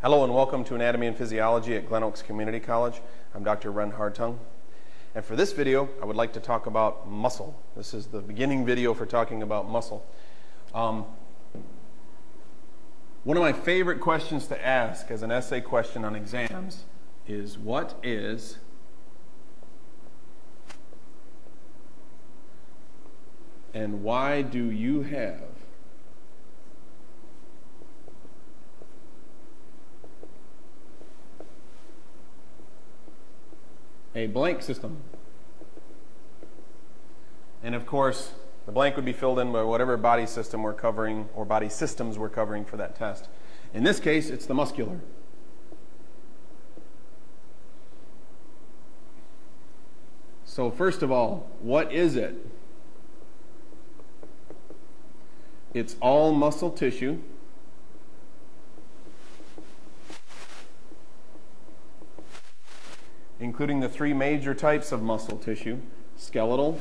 Hello and welcome to Anatomy and Physiology at Glen Oaks Community College. I'm Dr. Ren Hartung. And for this video, I would like to talk about muscle. This is the beginning video for talking about muscle. Um, one of my favorite questions to ask as an essay question on exams is what is and why do you have a blank system. And of course, the blank would be filled in by whatever body system we're covering or body systems we're covering for that test. In this case, it's the muscular. So first of all, what is it? It's all muscle tissue. Including the three major types of muscle tissue skeletal,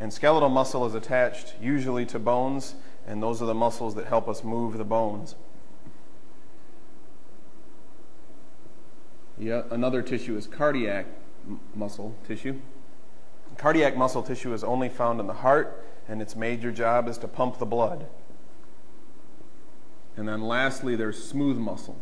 and skeletal muscle is attached usually to bones, and those are the muscles that help us move the bones. Yeah, another tissue is cardiac muscle tissue. Cardiac muscle tissue is only found in the heart, and its major job is to pump the blood. And then lastly, there's smooth muscle.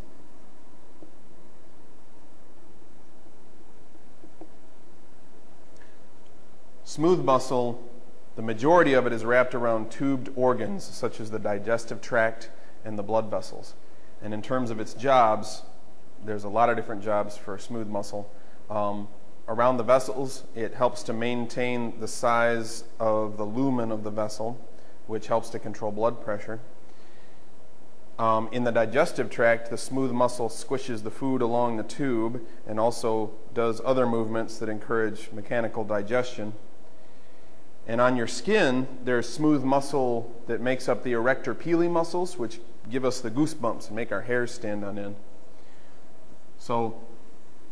Smooth muscle, the majority of it is wrapped around tubed organs such as the digestive tract and the blood vessels. And in terms of its jobs, there's a lot of different jobs for smooth muscle. Um, around the vessels, it helps to maintain the size of the lumen of the vessel, which helps to control blood pressure. Um, in the digestive tract, the smooth muscle squishes the food along the tube and also does other movements that encourage mechanical digestion. And on your skin, there's smooth muscle that makes up the arrector pili muscles, which give us the goosebumps and make our hairs stand on end. So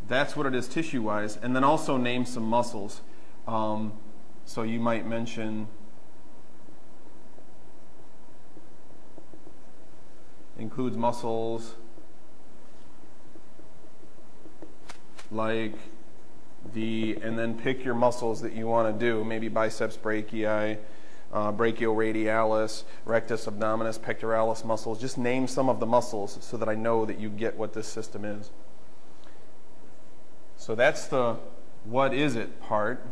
that's what it is tissue wise. And then also name some muscles. Um, so you might mention includes muscles like the, and then pick your muscles that you want to do, maybe biceps brachii, uh, brachioradialis, rectus abdominis, pectoralis muscles. Just name some of the muscles so that I know that you get what this system is. So that's the what is it part.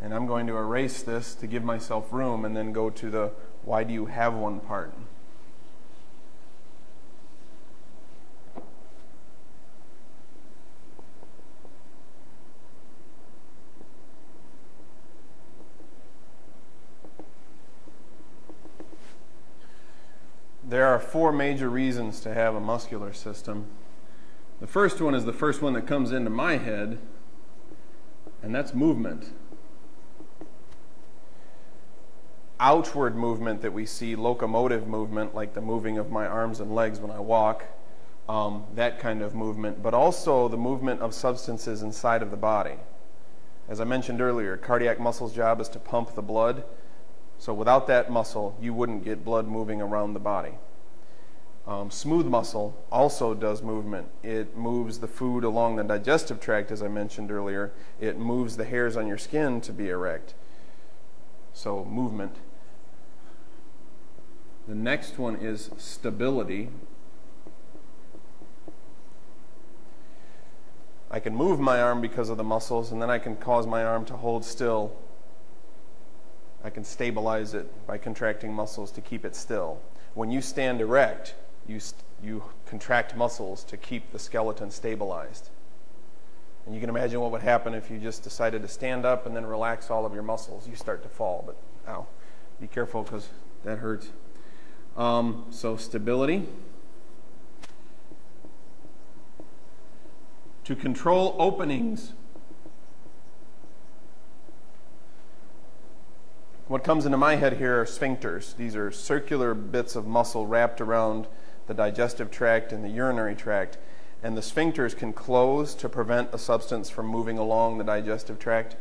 And I'm going to erase this to give myself room and then go to the why do you have one part. There are four major reasons to have a muscular system. The first one is the first one that comes into my head, and that's movement. Outward movement that we see, locomotive movement, like the moving of my arms and legs when I walk, um, that kind of movement, but also the movement of substances inside of the body. As I mentioned earlier, cardiac muscle's job is to pump the blood so without that muscle, you wouldn't get blood moving around the body. Um, smooth muscle also does movement. It moves the food along the digestive tract, as I mentioned earlier. It moves the hairs on your skin to be erect. So, movement. The next one is stability. I can move my arm because of the muscles, and then I can cause my arm to hold still I can stabilize it by contracting muscles to keep it still. When you stand erect, you, you contract muscles to keep the skeleton stabilized. And you can imagine what would happen if you just decided to stand up and then relax all of your muscles. You start to fall, but ow. Be careful because that hurts. Um, so, stability. To control openings What comes into my head here are sphincters. These are circular bits of muscle wrapped around the digestive tract and the urinary tract. And the sphincters can close to prevent a substance from moving along the digestive tract.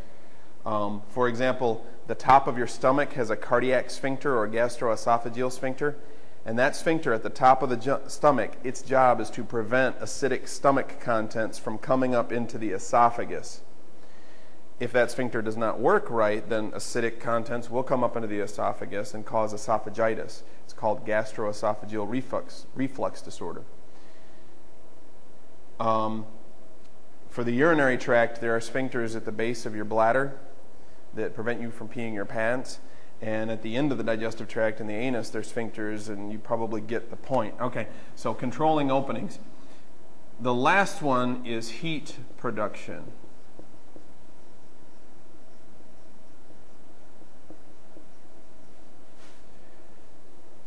Um, for example, the top of your stomach has a cardiac sphincter or gastroesophageal sphincter. And that sphincter at the top of the stomach, its job is to prevent acidic stomach contents from coming up into the esophagus. If that sphincter does not work right, then acidic contents will come up into the esophagus and cause esophagitis. It's called gastroesophageal reflux, reflux disorder. Um, for the urinary tract, there are sphincters at the base of your bladder that prevent you from peeing your pants. And at the end of the digestive tract and the anus, there's sphincters, and you probably get the point. Okay, so controlling openings. The last one is heat production.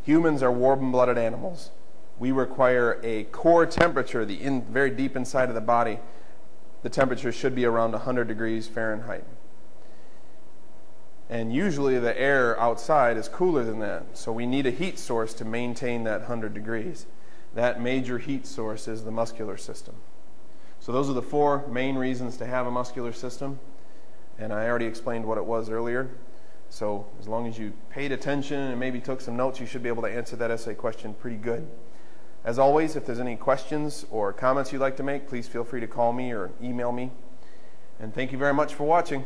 Humans are warm blooded animals. We require a core temperature, the in, very deep inside of the body. The temperature should be around 100 degrees Fahrenheit. And usually the air outside is cooler than that. So we need a heat source to maintain that 100 degrees. That major heat source is the muscular system. So those are the four main reasons to have a muscular system. And I already explained what it was earlier. So as long as you paid attention and maybe took some notes, you should be able to answer that essay question pretty good. As always, if there's any questions or comments you'd like to make, please feel free to call me or email me. And thank you very much for watching.